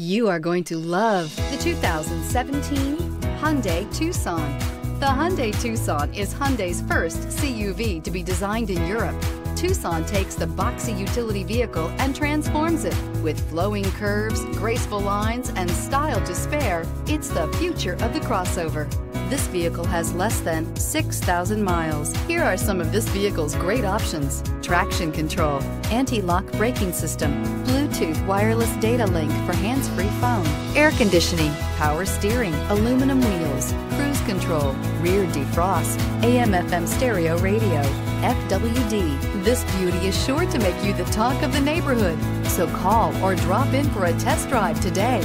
You are going to love the 2017 Hyundai Tucson. The Hyundai Tucson is Hyundai's first CUV to be designed in Europe. Tucson takes the boxy utility vehicle and transforms it. With flowing curves, graceful lines, and style to spare, it's the future of the crossover. This vehicle has less than 6,000 miles. Here are some of this vehicle's great options. Traction control, anti-lock braking system, Bluetooth wireless data link for hands-free phone, air conditioning, power steering, aluminum wheels, cruise control, rear defrost, AM FM stereo radio, FWD. This beauty is sure to make you the talk of the neighborhood. So call or drop in for a test drive today.